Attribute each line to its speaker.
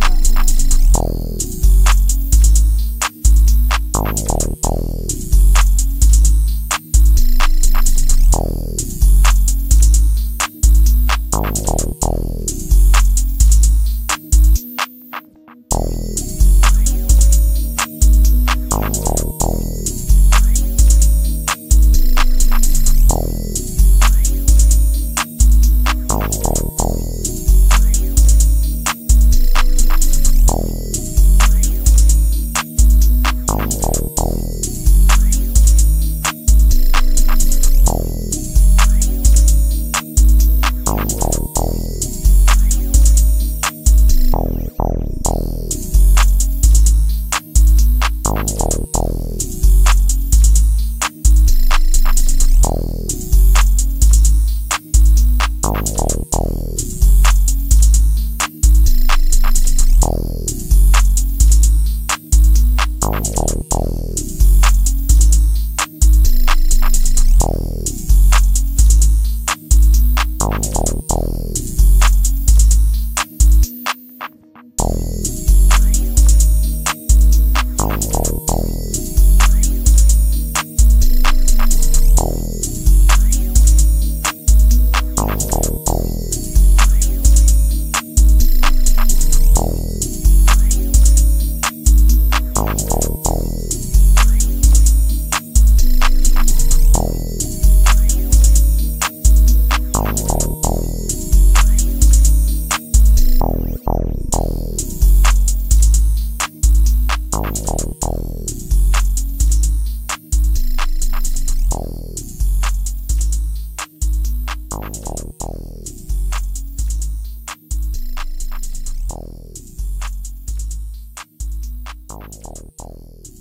Speaker 1: love. Thank you.